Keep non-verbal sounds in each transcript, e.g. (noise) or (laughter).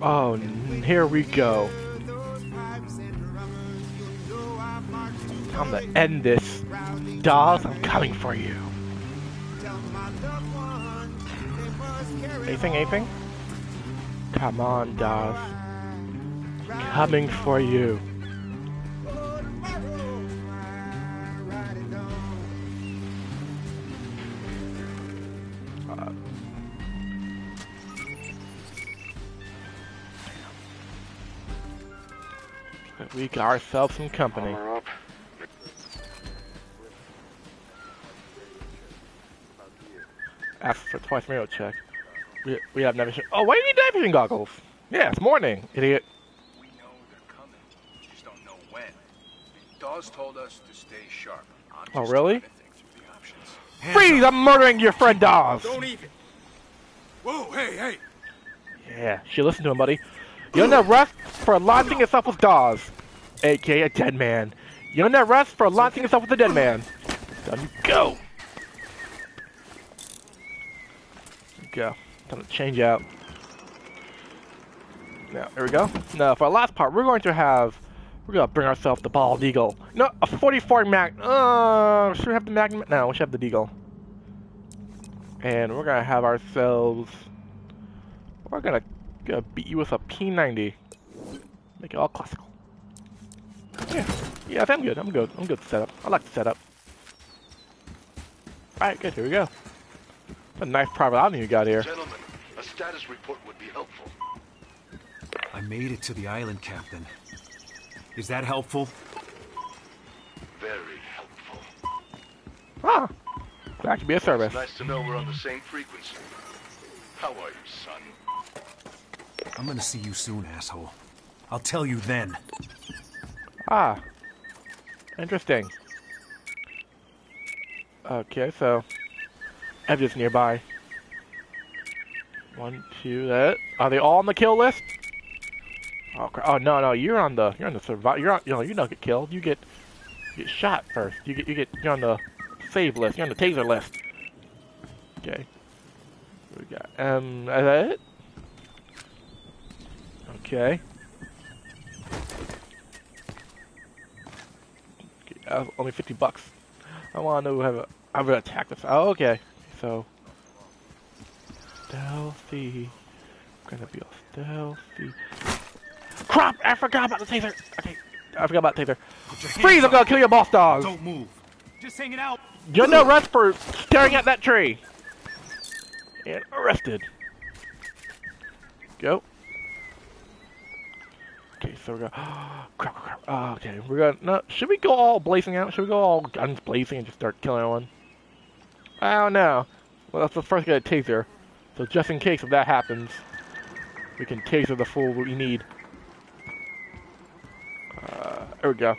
Oh, here we go. Time to end this. Dawes, I'm coming for you. Anything, anything? Come on, Dawes. Coming for you. We got ourselves some company. Ask for twice radio check. We, we have night vision. Oh, why do you need night vision goggles? Yeah, it's morning, idiot. We know they're coming. We just don't know when. Dawes told us to stay sharp. I'm Oh, really? trying to think through the options. Freeze! I'm murdering your friend Dawes! Don't even. Whoa, hey, hey. Yeah, she listened to him, buddy. You're under arrest for launching yourself with Dawes, aka a dead man. You're under arrest for launching yourself with a dead man. Time to go. Go. Time to change out. Now, here we go. Now, for our last part, we're going to have... We're to bring ourselves the Bald Eagle. No, a 44 Mag... Uh, should we have the Magnum? No, we should have the Deagle. And we're to have ourselves... We're to gonna beat you with a P90. Make it all classical. Yeah, yeah, I think I'm good. I'm good. I'm good with setup. I like the setup. Alright, good. Here we go. A nice private island you got here. Gentlemen, a status report would be helpful. I made it to the island, Captain. Is that helpful? Very helpful. Ah, that could be a service. It's Nice to know we're on the same frequency. How are you, son? I'm gonna see you soon, asshole. I'll tell you then. Ah, interesting. Okay, so evidence nearby. One, two. That are they all on the kill list? Oh, oh no, no, you're on the you're on the survive. You're on, you know you don't get killed. You get you get shot first. You get you get you're on the save list. You're on the taser list. Okay. We got um. Is that it? Okay. Uh, only 50 bucks. I want to know how I'm gonna attack this. Oh, okay. So stealthy. Gonna be all stealthy. Crap! I forgot about the taser. Okay, I forgot about the taser. Put your hands Freeze! I'm gonna kill your boss Dawes. Don't move. Just hang it out. You're no arrest for staring at that tree. And arrested. Go. Okay, so we're gonna. (gasps) crap, crap, crap. Ah, okay, we're gonna. No, should we go all blazing out? Should we go all guns blazing and just start killing everyone? I don't know. Well, that's the first get a taser. So just in case if that happens, we can taser the fool we need. Uh, there we go.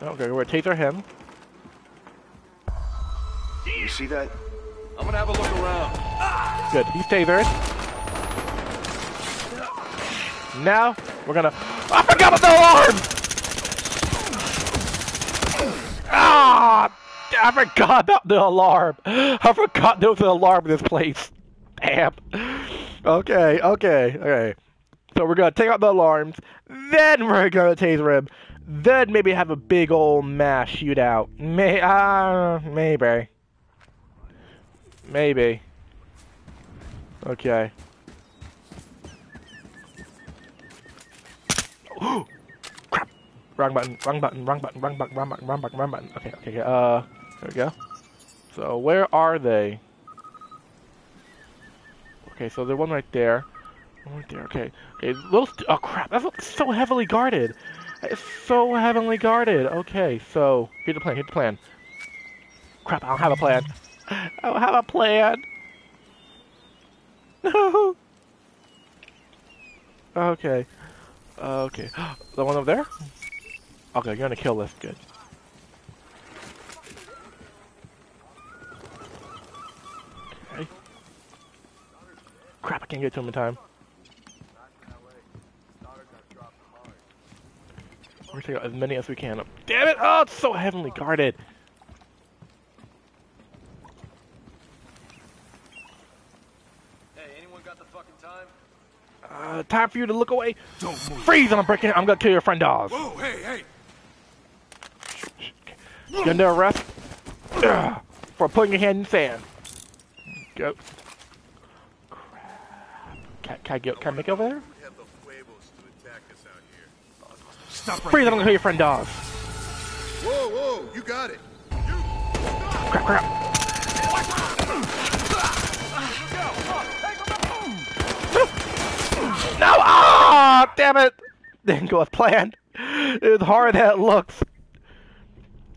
Okay, we're gonna taser him. You see that? I'm gonna have a look around. Good, he's tasered. Now, we're gonna... I forgot about the alarm! Ah! I forgot about the alarm! I forgot there was an alarm in this place. Damn. Okay, okay, okay. So we're gonna take out the alarms, then we're gonna taser him, then maybe have a big old mass shootout. May, uh, maybe. Maybe. Okay. (gasps) Crap! Wrong button, wrong button, wrong button, wrong button, wrong button, wrong button, wrong button. Okay, okay. Uh, there we go. So, where are they? Okay, so there's one right there. One right there, okay. Okay, little oh crap, that's so heavily guarded. It's so heavily guarded. Okay, so, here's the plan, here's the plan. Crap, I don't have a plan. (laughs) I don't have a plan. No. (laughs) Okay. Okay. (gasps) The one over there? Okay, you're gonna kill this. Good. Okay. Crap, I can't get to him in time. We're gonna take out as many as we can. Damn it! Oh, it's so heavily guarded. Hey, anyone got the fucking time? Uh, time for you to look away. Don't move. Freeze! I'm breaking. I'm gonna kill your friend Dawes. Whoa, hey, hey. You're under arrest for putting your hand in sand. Go. Crap. Can, can I get? Can I make it over there? We have the huevos to attack us out here. Stop right Freeze! I'm gonna kill your friend Dawes. Whoa, whoa, you got it. Crap! Crap! Ah! Damn it! (laughs) Didn't go as planned. It's hard as it looks.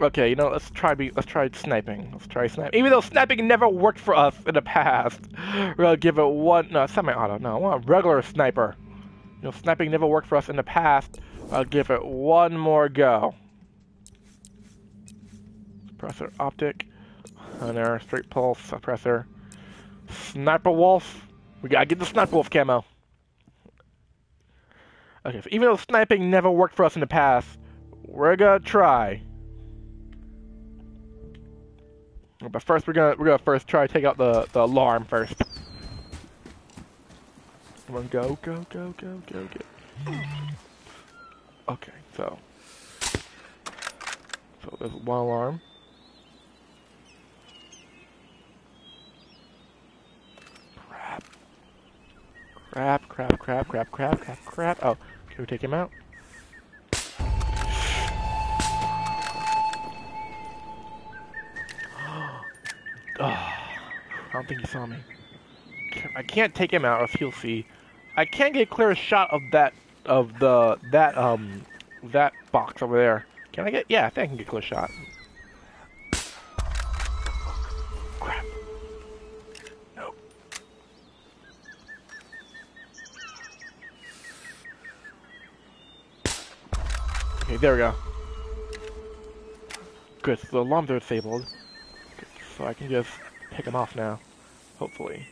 Okay, you know, let's try be let's try sniping. Let's try sniping. Even though sniping never worked for us in the past, we're gonna give it one no semi-auto. No, I want a regular sniper. You know, sniping never worked for us in the past. I'll give it one more go. Suppressor optic, hunter, straight pulse, suppressor, sniper wolf. We gotta get the sniper wolf camo. Okay, so even though sniping never worked for us in the past, we're gonna try. But first, we're gonna we're gonna first try to take out the the alarm first. Come on, go go go go go go. Okay, so so there's one alarm. Crap, crap, crap, crap, crap, crap, crap. Oh, can we take him out? Oh, (gasps) I don't think he saw me. I can't take him out, if he'll see. I can't get a clear shot of that, of the that um that box over there. Can I get? Yeah, I think I can get a clear shot. There we go. Good, so the alarms are disabled. So I can just pick them off now. Hopefully.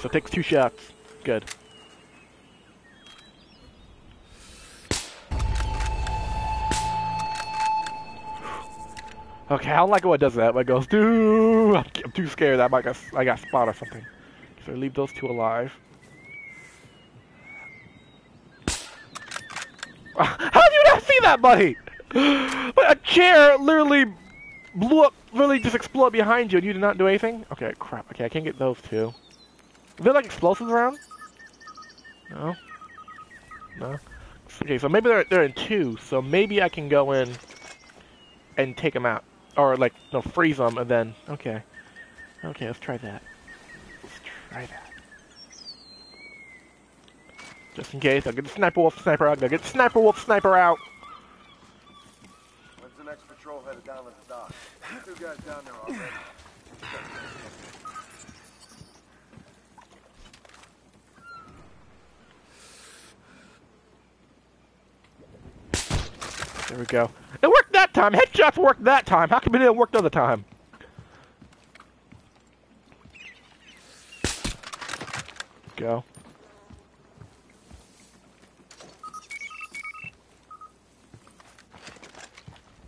So it takes two shots. Good. Okay, I don't like when it does that. When it goes, dude, I'm, I'm too scared. I might got, I got spot or something. So leave those two alive. (laughs) How did you not see that, buddy? (gasps) A chair literally blew up, literally just exploded behind you, and you did not do anything. Okay, crap. Okay, I can't get those two. Are there like explosives around? No. No. Okay, so maybe they're they're in two. So maybe I can go in and take them out, or like no freeze them, and then okay, okay, let's try that. Let's. Just in case, I'll get the sniper wolf sniper out. I'll get the sniper wolf sniper out. When's the next patrol headed down to the dock? Two guys down there already. There we go. It worked that time. Headshots worked that time. How come it didn't work the other time? Go.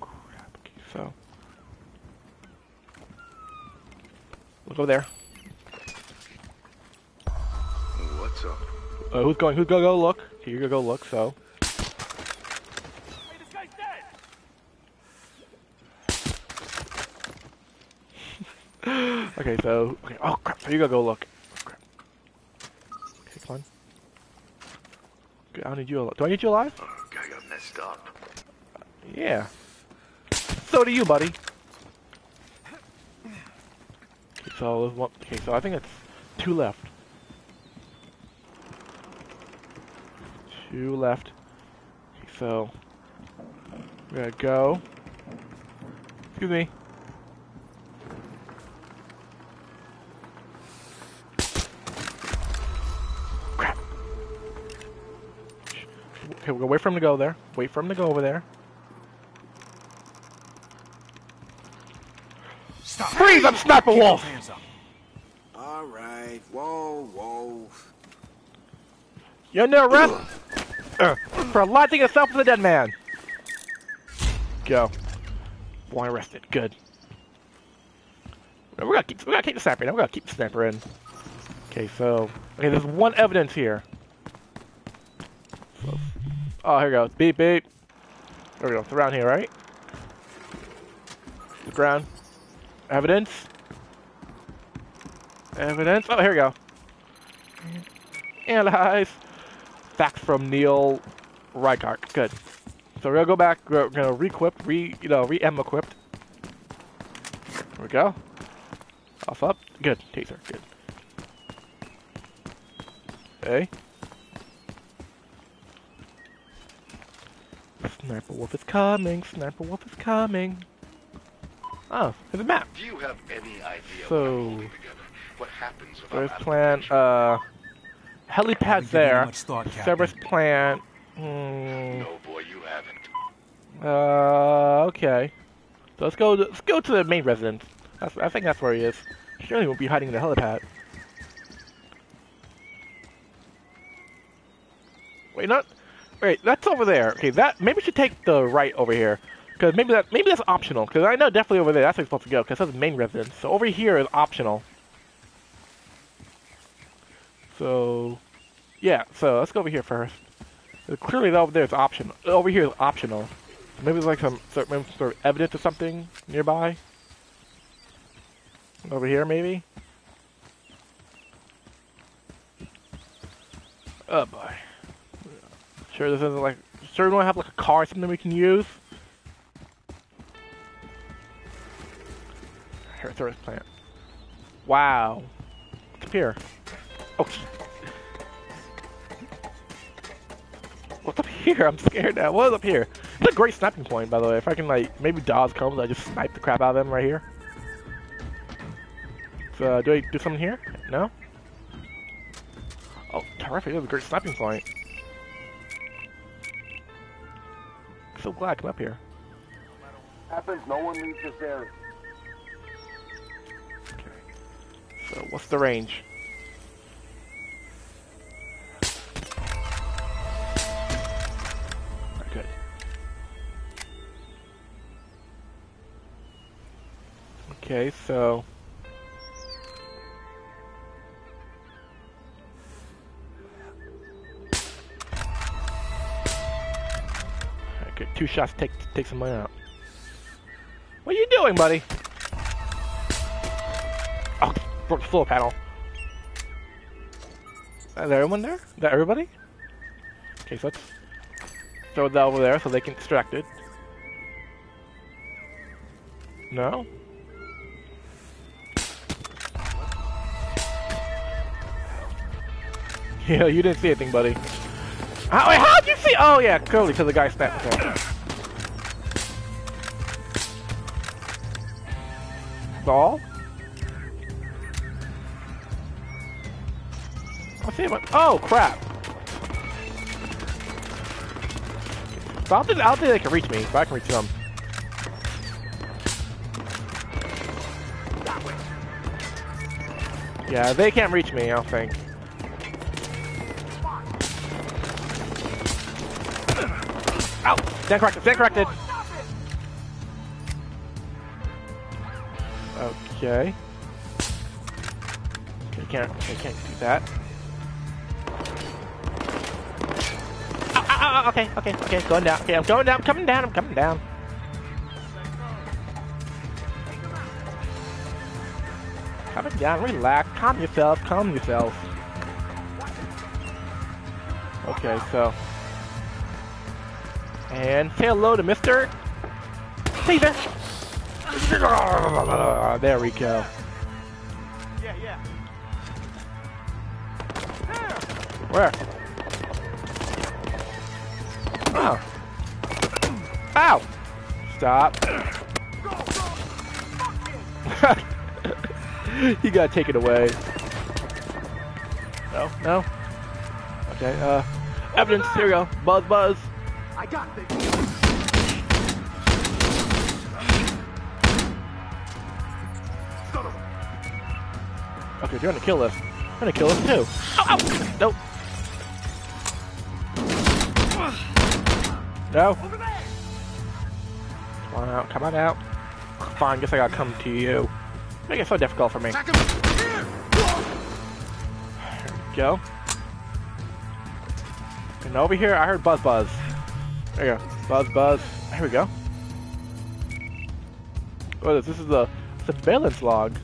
Crap. So. Look over there. What's up? Uh, who's going? Who's gonna go look? Here you go look. So. (laughs) okay, so okay. Oh crap! So you gotta go look. Oh, crap. Okay, come on. Okay, I need you alive. Do I need you alive? Guy got messed up. Yeah. So do you, buddy. Okay, so one. Okay, so I think it's two left. Two left. Okay, so we're gonna go. Excuse me. Okay, we're gonna wait for him to go there. Wait for him to go over there. Stop. Freeze! I'm Sniper Wolf! All right. Whoa, whoa. You're under arrest uh, for lighting yourself with a dead man. Go. Boy arrested. Good. We're gonna keep. We gotta keep the sniper in. We're gonna keep the sniper in. Okay, so okay, there's one evidence here. Oh, here we go. Beep beep. There we go. It's around here, right? The ground. Evidence. Evidence. Oh, here we go. Analyze. Facts from Neil Reichardt. Good. So we're gonna go back. We're gonna re-equip, re, you know, re-em equipped. There we go. Off up. Good. Taser. Good. Okay. Sniper Wolf is coming. Sniper Wolf is coming. Oh, there's a map. Do you have any idea So- what I'm holding together? What happens without First plant, attention? uh, Haven't helipad's given there. it thought, Captain. Cerberus plant. Hmm. No, boy, you haven't. Uh, okay. So let's go. Let's go to the main residence. That's, I think that's where he is. Surely won't be hiding in the helipad. Wait, not. Wait, that's over there. Okay, that maybe we should take the right over here, because maybe that maybe that's optional. Because I know definitely over there that's where it's supposed to go. Because that's the main residence. So over here is optional. So, yeah. So let's go over here first. Clearly, over there is optional. Over here is optional. Maybe there's like some sort maybe some sort of evidence or something nearby. Over here, maybe. Oh boy. Sure, this isn't like. Sure, we don't have like a car something we can use. Here, service plant. Wow. Up here? Oh. What's up here? I'm scared now. What is up here? It's a great sniping point, by the way. If I can, like, maybe Dawes comes, I just snipe the crap out of them right here. So, uh, do I do something here? No? Oh, terrific. Was a great sniping point. So glad I came up here. Happens, no one leaves this area. So, what's the range? Alright, Good. Okay, so. Two shots take take some money out. What are you doing, buddy? Oh, broke the floor panel. Is there everyone there? Is that everybody? Okay, so let's throw that over there so they can distract it. No? (laughs) Yeah, you didn't see anything, buddy. How, wait, how'd you see? Oh, yeah, clearly, because the guy snapped. Okay. Ball? I see. Oh crap! So I don't think, I don't think they can reach me, but I can reach them. Yeah, they can't reach me. I don't think. Ow! Stand corrected. Stand corrected. Okay. Okay, can't. Okay, can't do that. Ow, ow, ow, okay, okay, okay, going down. Okay, I'm going down, I'm coming down, I'm coming down. Coming down, relax, calm yourself, calm yourself. Okay, so. And say hello to Mr. Caesar. There we go. Yeah, yeah. Where? Oh. Ow! Stop. (laughs) you gotta take it away. No, no. Okay, uh, evidence, here we go. Buzz, buzz. I got this. Okay, you're gonna kill this. You're gonna kill this too. Ow, ow! Nope. No. Come on out. Come on out. Fine, guess I gotta come to you. Make it so difficult for me. There we go. And over here, I heard Buzz Buzz. There you go. Buzz Buzz. Here we go. What is this? This is the surveillance log.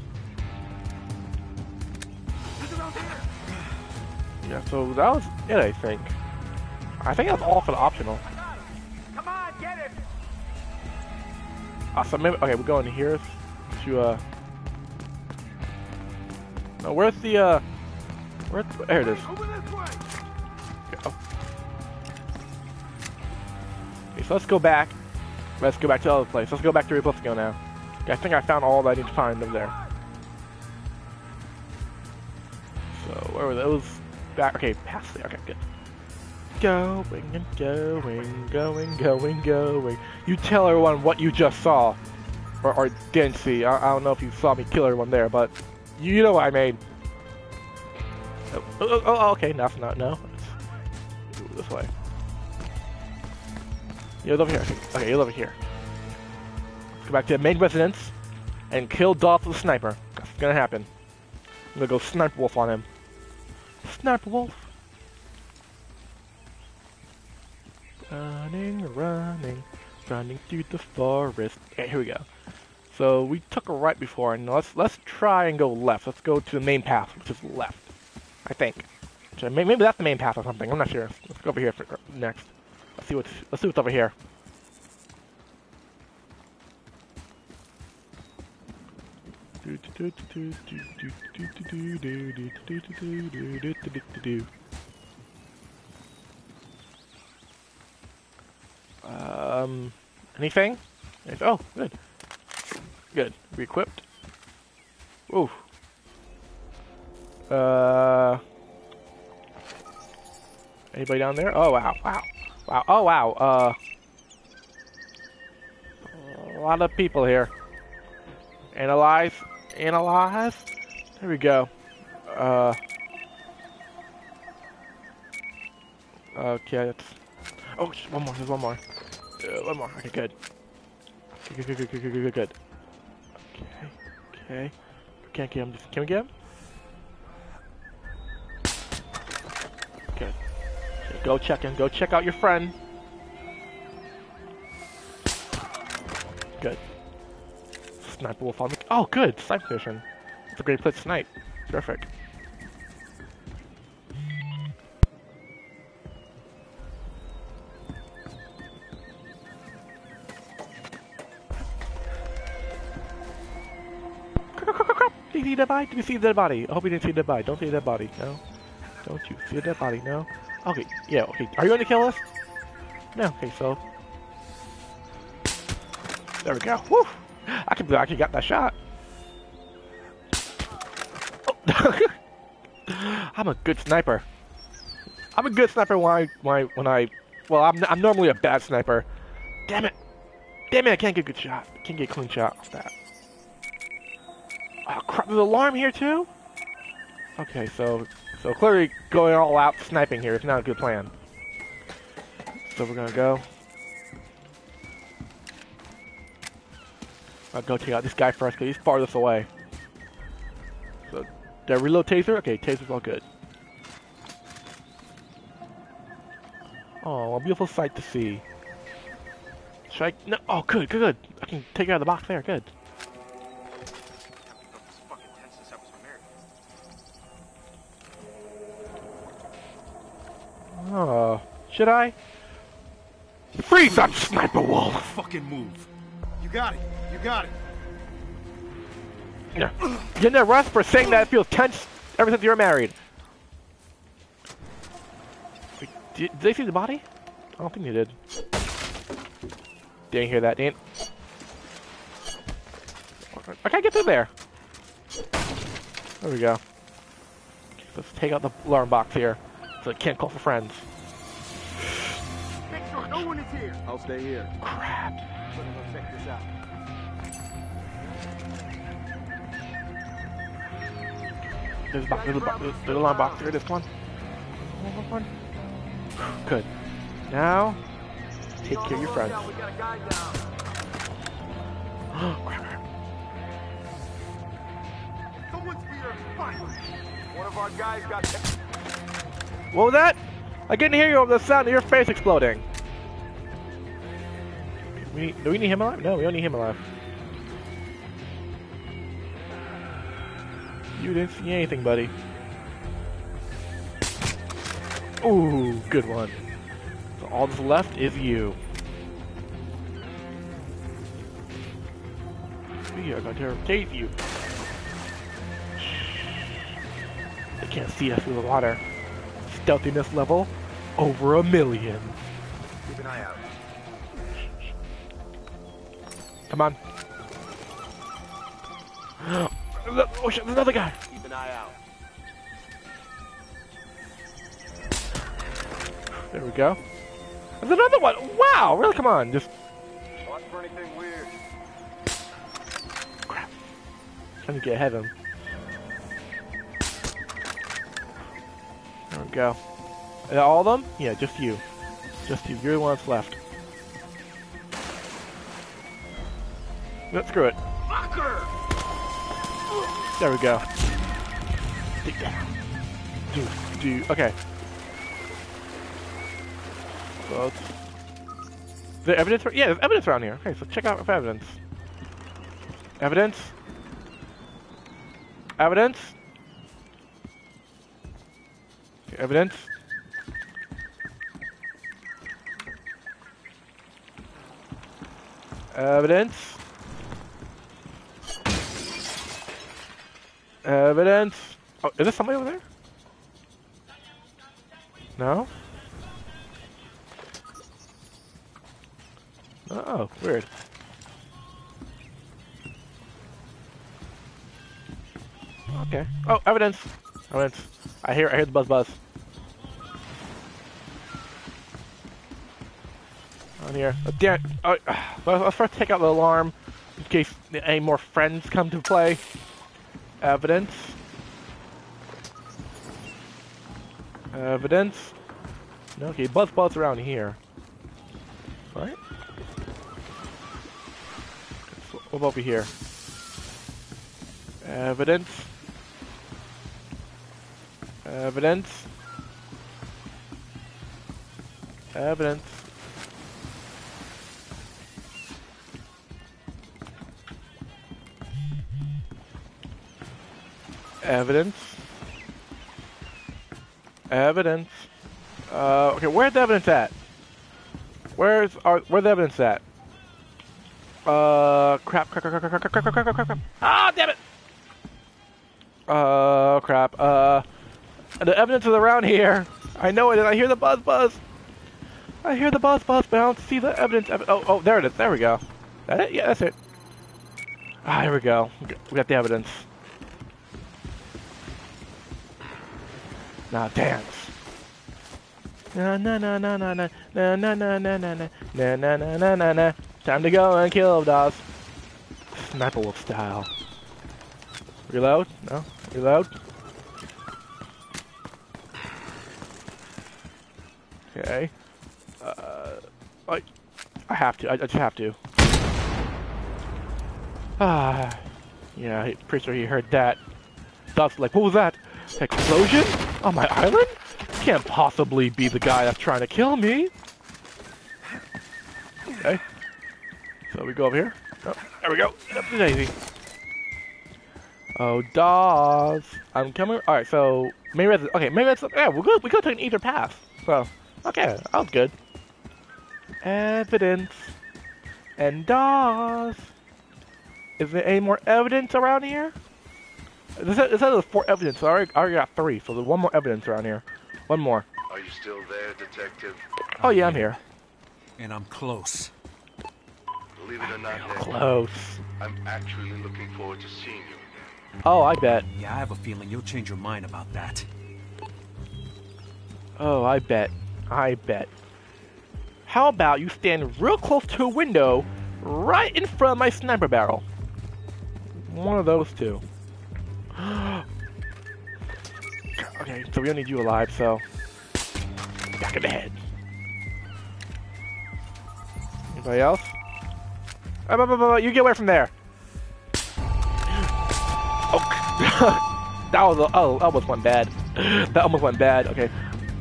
Yeah, so that was it, I think. I think that's all for the optional. Come on, get it! Uh, so maybe, okay, we're going here to, uh... No, where's the, uh... Where's, there it is. Over this way! Okay, oh. Okay, so let's go back. Let's go back to the other place. Let's go back to Republico now. Okay, I think I found all that I need to find over there. So, where were those? Back, okay, past there. Okay, good. Going and going, going, going, going. You tell everyone what you just saw. Or, or didn't see. I, I don't know if you saw me kill everyone there, but you know what I made. Oh, oh, oh, oh, okay, no, no, no. Do it this way. You're over here. Okay, you're over here. Let's go back to the main residence and kill Dolph the sniper. That's gonna happen. I'm gonna go sniper wolf on him. Sniper wolf. Running, running, running through the forest. Okay, here we go. So we took a right before, and let's let's try and go left. Let's go to the main path, which is left. I think. Maybe that's the main path or something. I'm not sure. Let's go over here for, next. Let's see what's let's see what's over here. Um, anything? Oh, good. Good. Re-equipped. Ooh. Uh. Anybody down there? Oh wow, wow, wow. Oh wow. Uh. A lot of people here. Analyze, analyze. There we go. Uh. Okay. That's, oh, one more. There's one more. Uh, one more. Okay, good. Good, good, good, good, good, good, good. Okay, okay. Can't get him. Can we get him? Good. Okay, go check him. Go check out your friend. Sniper wolf on the. Oh, good. Sniper mission. It's a great place to snipe. Terrific. See that body? Did you see that body? I hope you didn't see that body. Don't see that body. No. Don't you see that body? No. Okay. Yeah. Okay. Are you going to kill us? No. Okay. So. There we go. Woo! (laughs) I can believe I actually got that shot. Oh. (laughs) I'm a good sniper. I'm a good sniper when I when I when I well I'm I'm normally a bad sniper. Damn it! Damn it! I can't get a good shot. Can't get a clean shot off that. Oh crap! There's alarm here too. Okay, so so clearly going all out sniping here is not a good plan. So we're gonna go. I'll go check out this guy first because he's farthest away. So, did I reload taser? Okay, taser's all good. Oh, a beautiful sight to see. Should I? No. Oh, good, good, good. I can take it out of the box there. Good. fucking tense this episode married. Oh, should I? Freeze that sniper wolf! Fucking move. You got it. You got it. Yeah. Getting that rest for saying that it feels tense ever since you were married. Wait, Did, did they see the body? I don't think they did. Didn't hear that, didn't. I can't get through there. There we go. Let's take out the alarm box here, so it can't call for friends. Make sure no one is here. I'll stay here. Crap. Let me go check this out. There's a box, there's a box, there's, a alarm box. Here it is. Come on. Good. Now, take care of your friends. One of our guys got. What was that? I couldn't hear you over the sound of your face exploding. We do we need him alive? No, we don't need him alive. You didn't see anything, buddy. Ooh, good one. So all that's left is you. We are going to rotate you. They can't see us through the water. Stealthiness level over a million. Keep an eye out. Come on. Oh shit, there's another guy. Keep an eye out. There we go. There's another one. Wow, really? Come on, just Watch for anything weird. crap. Trying to get ahead of him. There we go. Are that all of them? Yeah, just you. Just you. You're the one that's left. Let's screw it. There we go. Down. Do, do. Okay. Is there evidence? Yeah, there's evidence around here. Okay, so check out evidence. Evidence? Evidence? Okay, evidence? Evidence? Evidence? Oh, is there somebody over there? No? Oh, weird. Okay. Oh, evidence. Evidence. I hear. I hear the buzz buzz. On here. Oh, damn. Oh, (sighs) let's first take out the alarm in case any more friends come to play. Evidence. Evidence. Okay, buzz buzz around here. Right? What about over here? Evidence. Evidence. Evidence. Evidence. Evidence. Uh, okay, where's the evidence at? Where's our, where's the evidence at? Uh, crap, crap, crap, crap, crap, crap, crap, crap, crap, crap. Ah, damn it! Uh, crap. Uh, the evidence is around here. I know it. and I hear the buzz, buzz. I hear the buzz, buzz, but I don't see the evidence. Ev oh, oh, there it is. There we go. That it? Yeah, that's it. Ah, here we go. We got the evidence. Now dance. Na na na na na na na na na na na na na na na na na na. Time to go and kill Dawes. Sniper wolf style. Reload? No? Reload? Okay. Uh, I, I have to. I, I just have to. Ah, yeah. Pretty sure he heard that. Dog's like, what was that? Explosion on my island? Can't possibly be the guy that's trying to kill me. Okay. So we go over here. Oh, there we go. Up the daisy. Oh, Dawes. I'm coming. All right. So maybe that's okay. Maybe that's yeah. We're good. We could take an either path. So okay, that was good. Evidence and Dawes. Is there any more evidence around here? This is, this is four evidence. So I already, I already got three. So there's one more evidence around here. One more. Are you still there, Detective? Oh yeah, I'm here. And I'm close. Believe it or not, Ed, Close. I'm actually looking forward to seeing you again. Oh, I bet. Yeah, I have a feeling you'll change your mind about that. Oh, I bet. I bet. How about you stand real close to a window right in front of my sniper barrel? One of those two. (gasps) Okay, so we don't need you alive, so back in the head. Anybody else? Oh, bu- bu- you get away from there. (gasps) Oh, (laughs) that was oh, almost went bad. (gasps) That almost went bad. Okay,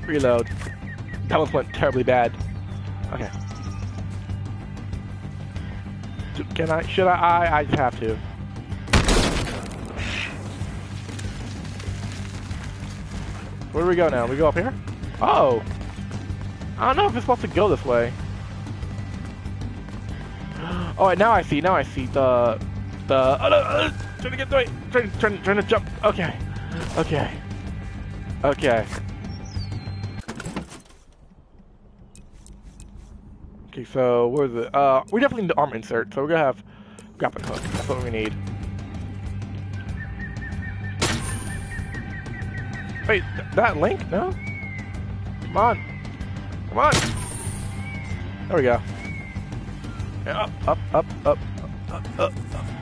reload. That almost went terribly bad. Okay. Can I? Should I? I, I have to. Where do we go now? We go up here? Oh! I don't know if it's supposed to go this way. (gasps) Oh, now I see. Now I see the the. Uh, uh, trying to get the trying, trying, trying to jump. Okay, okay, okay. Okay, so where's it? Uh, we definitely need the arm insert, so we're gonna have grappling hook. That's what we need. Wait, th- that link? No? Come on. Come on. There we go. Yeah, up, up, up, up, up, up, up.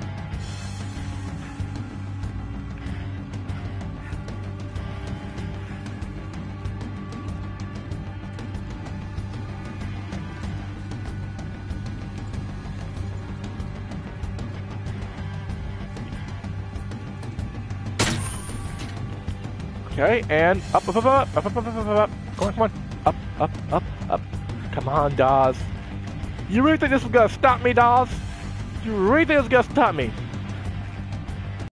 Okay, and up, up, up, up, up, up, up, up, up. Come on, come on. Up, up, up, up. Come on, Dawes. You really think this is gonna stop me, Dawes? You really think this is gonna stop me?